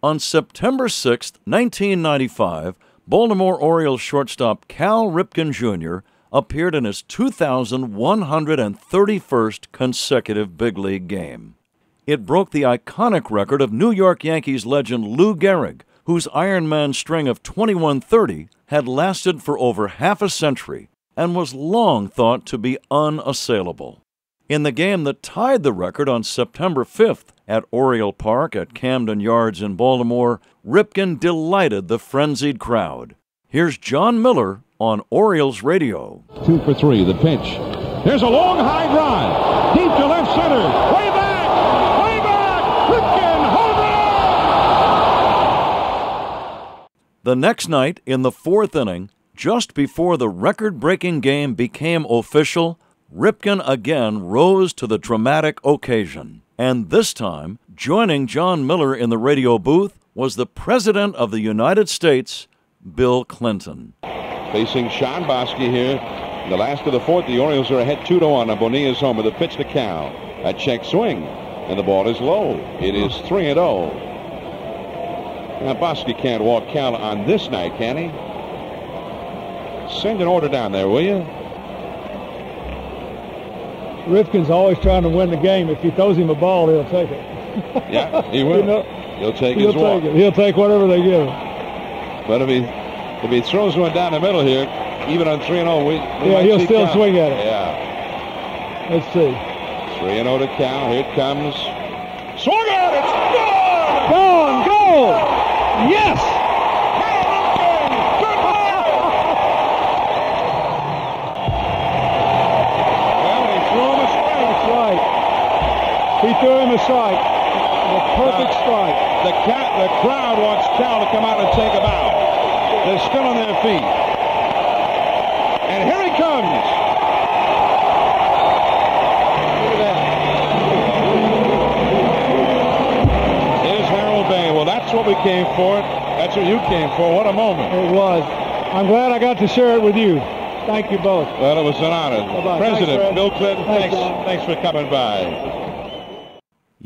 On September 6, 1995, Baltimore Orioles shortstop Cal Ripken Jr. appeared in his 2,131st consecutive big league game. It broke the iconic record of New York Yankees legend Lou Gehrig, whose Iron Man string of 2130 had lasted for over half a century and was long thought to be unassailable. In the game that tied the record on September 5th at Oriole Park at Camden Yards in Baltimore, Ripken delighted the frenzied crowd. Here's Jon Miller on Orioles Radio. Two for three, the pitch. There's a long high drive, deep to left center, way back, way back, Ripken, home run! The next night, in the fourth inning, just before the record breaking game became official, Ripken again rose to the dramatic occasion. And this time, joining Jon Miller in the radio booth was the President of the United States, Bill Clinton. Facing Shawn Boskie here. The last of the fourth, the Orioles are ahead 2 to 1 on Bonilla's home with a pitch to Cal. A check swing. And the ball is low. It is 3 and 0. Now, Boskie can't walk Cal on this night, can he? Send an order down there, will you? Ripken's always trying to win the game. If he throws him a ball, he'll take it. yeah, he will. You know, he'll take he'll his walk. take it. He'll take whatever they give him. But if he if he throws one down the middle here, even on three and zero, we, we Yeah, might he'll see still Cal. swing at it. Yeah, Let's see. three and zero to Cal. Here it comes. Swung at it. It's Gone, goal! Yes! Well, he threw him a strike. That's right. He threw him a strike. The perfect uh, strike. The cat, the crowd wants Cal to come out and take a bow. They're still on their feet. And here he comes. Here's Harold Baines. Well, that's what we came for. That's what you came for. What a moment. It was. I'm glad I got to share it with you. Thank you both. Well, it was an honor. Bye-bye. President Thanks, Bill Clinton, Thanks, thanks, thanks for coming by.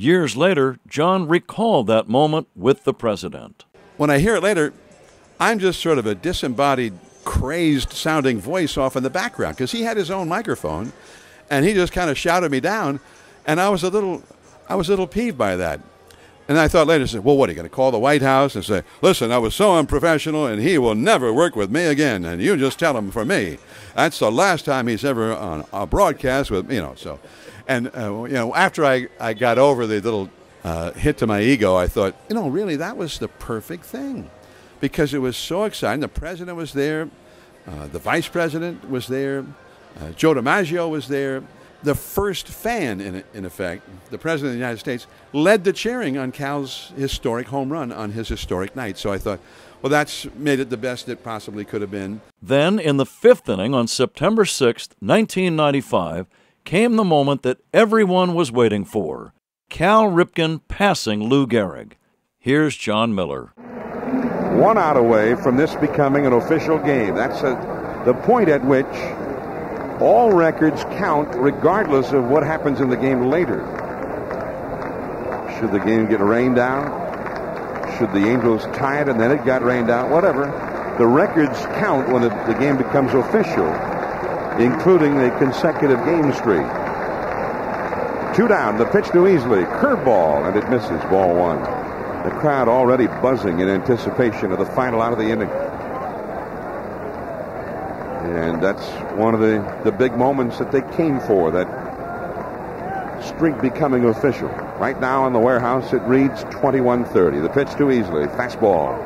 Years later, Jon recalled that moment with the president. when I hear it later, I'm just sort of a disembodied, crazed sounding voice off in the background because he had his own microphone and he just kind of shouted me down. And I was a little, I was a little peeved by that. And I thought later, I said, well, what, are you going to call the White House and say, listen, I was so unprofessional and he will never work with me again. And you just tell him for me. That's the last time he's ever on a broadcast with, you know, so. And, uh, you know, after I, I got over the little uh, hit to my ego, I thought, you know, really, that was the perfect thing because it was so exciting. The president was there, uh, the vice president was there, uh, Joe DiMaggio was there. The first fan, in, in effect, the president of the United States, led the cheering on Cal's historic home run on his historic night. So I thought, well, that's made it the best it possibly could have been. Then, in the fifth inning on September 6, 1995, came the moment that everyone was waiting for Cal Ripken passing Lou Gehrig. Here's Jon Miller. One out away from this becoming an official game. That's a, the point at which all records count regardless of what happens in the game later. Should the game get rained out? Should the Angels tie it and then it got rained out? Whatever. The records count when it, the game becomes official, including the consecutive game streak. Two down, the pitch to Easley, curveball, and it misses, ball one. The crowd already buzzing in anticipation of the final out of the inning. And that's one of the, the big moments that they came for, that streak becoming official. Right now in the warehouse, it reads 21-30. The pitch to Easley, fastball,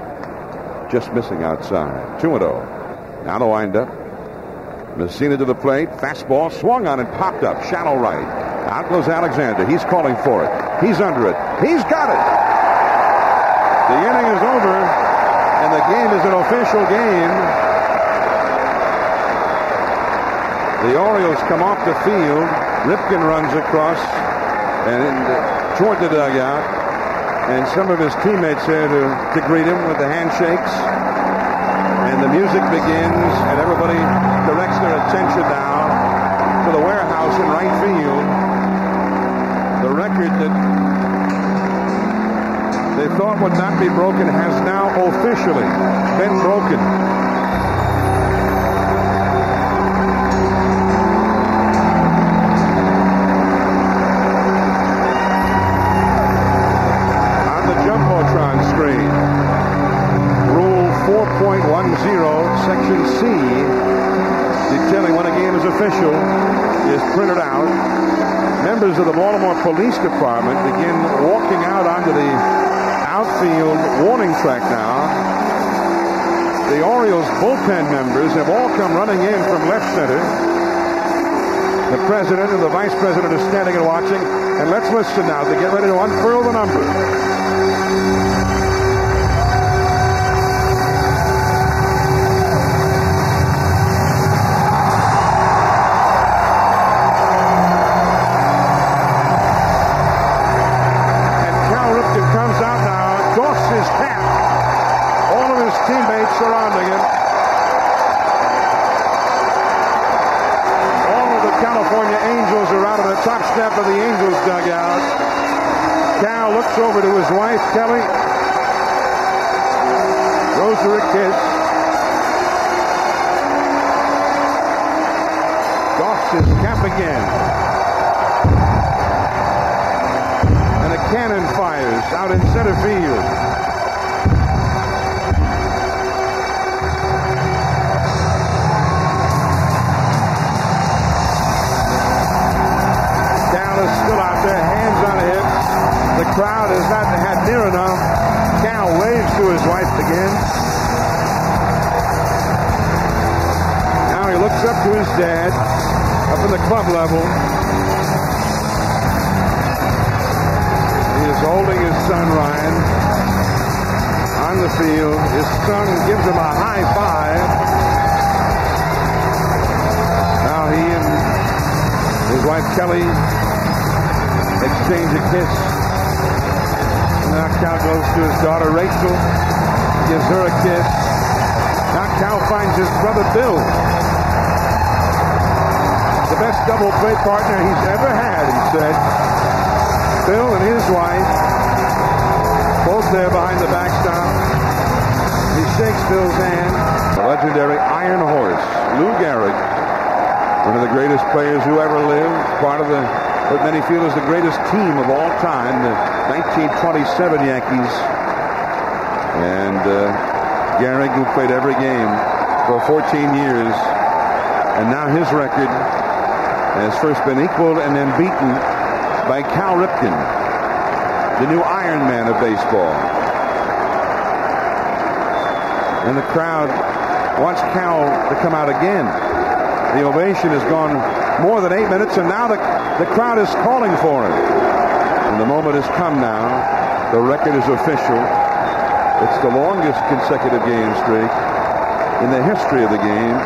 just missing outside. 2-0. Now the windup. Mussina to the plate, fastball swung on and popped up, shallow right. Out goes Alexander. He's calling for it. He's under it. He's got it. The inning is over, and the game is an official game. The Orioles come off the field. Ripken runs across and toward the dugout, and some of his teammates there to, to greet him with the handshakes. Music begins, and everybody directs their attention now to the warehouse in right field. The record that they thought would not be broken has now officially been broken. Section C, detailing when a game is official, is printed out. Members of the Baltimore Police Department begin walking out onto the outfield warning track now. The Orioles bullpen members have all come running in from left center. The president and the vice president are standing and watching. And let's listen now to get ready to unfurl the number. His cap. All of his teammates surrounding him. All of the California Angels are out of the top step of the Angels dugout. Cal looks over to his wife, Kelly. Throws her a kiss. Doffs his cap again. And a cannon fires out in center field. Crowd has not had near enough. Cal waves to his wife again. Now he looks up to his dad, up in the club level. He is holding his son Ryan on the field. His son gives him a high five. Now he and his wife Kelly exchange a kiss. Cal goes to his daughter Rachel, gives her a kiss. Cal finds his brother Bill. The best double play partner he's ever had, he said. Bill and his wife, both there behind the backstop. He shakes Bill's hand. The legendary Iron Horse, Lou Gehrig, one of the greatest players who ever lived, part of the what many feel is the greatest team of all time, the 1927 Yankees. And uh, Gehrig, who played every game for 14 years, and now his record has first been equaled and then beaten by Cal Ripken, the new Iron Man of baseball. And the crowd wants Cal to come out again. The ovation has gone more than eight minutes, and now the, the crowd is calling for him. And the moment has come now. The record is official. It's the longest consecutive game streak in the history of the game.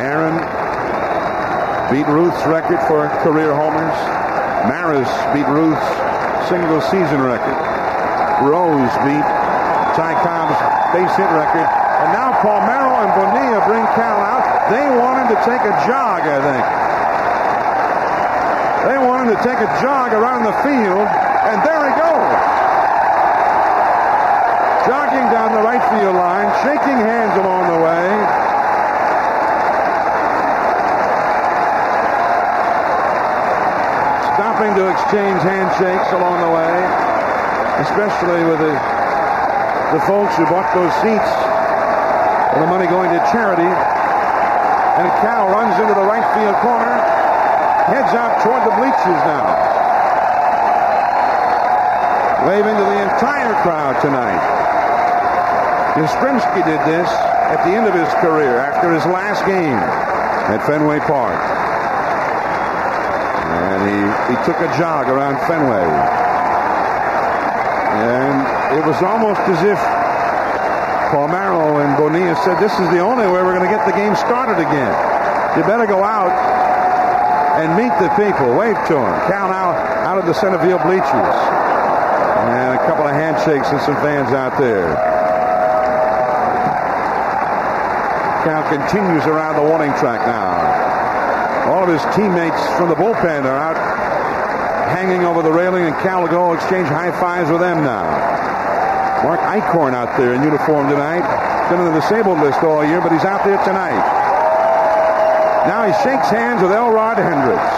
Aaron beat Ruth's record for career homers. Maris beat Ruth's single season record. Rose beat Ty Cobb's base hit record. And now Palmeiro and Bonilla bring Cal out. They want him to take a jog, I think. They want him to take a jog around the field, and there he goes. Jogging down the right field line, shaking hands along the way. Stopping to exchange handshakes along the way, especially with the, the folks who bought those seats and the money going to charity. And Cal runs into the right field corner, heads out toward the bleachers now. Waving to the entire crowd tonight. Yastrzemski did this at the end of his career after his last game at Fenway Park. And he, he took a jog around Fenway. And it was almost as if Palmeiro and Bonilla said, this is the only way we're going to get the game started again. You better go out and meet the people. Wave to them. Cal now out of the center field bleachers. And a couple of handshakes and some fans out there. Cal continues around the warning track now. All of his teammates from the bullpen are out hanging over the railing, and Cal will go exchange high fives with them now. Mark Eichhorn out there in uniform tonight. Been on the disabled list all year, but he's out there tonight. Now he shakes hands with Elrod Hendricks.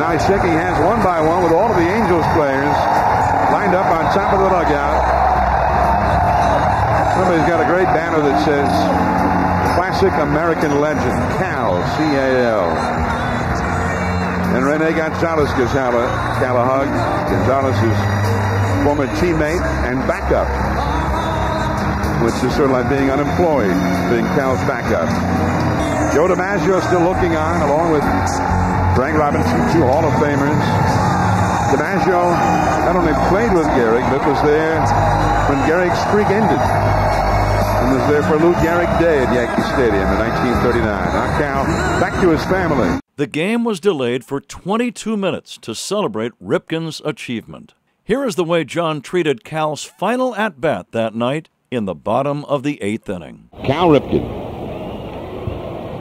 Now he's shaking hands one by one with all of the Angels players lined up on top of the dugout. Somebody's got a great banner that says Classic American Legend, Cal, C-A-L. And Rene Gonzales gives Cal a, Cal a hug. Gonzales's former teammate and backup, which is sort of like being unemployed, being Cal's backup. Joe DiMaggio still looking on, along with Frank Robinson, two Hall of Famers. DiMaggio not only played with Gehrig, but was there when Gehrig's streak ended. And was there for Lou Gehrig Day at Yankee Stadium in 1939. Now Cal back to his family. The game was delayed for 22 minutes to celebrate Ripken's achievement. Here is the way Jon treated Cal's final at bat that night in the bottom of the eighth inning. Cal Ripken,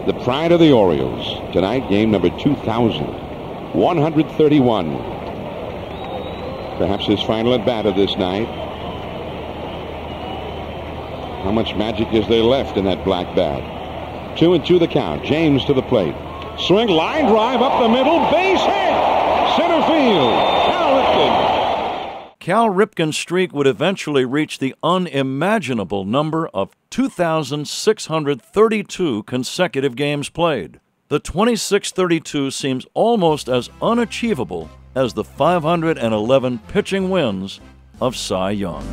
the pride of the Orioles. Tonight, game number 2,000. 131. Perhaps his final at bat of this night. How much magic is there left in that black bat? Two and two the count. James to the plate. Swing, line drive up the middle, base hit! Center field, Cal Ripken. Cal Ripken's streak would eventually reach the unimaginable number of 2,632 consecutive games played. The 2632 seems almost as unachievable as the 511 pitching wins of Cy Young.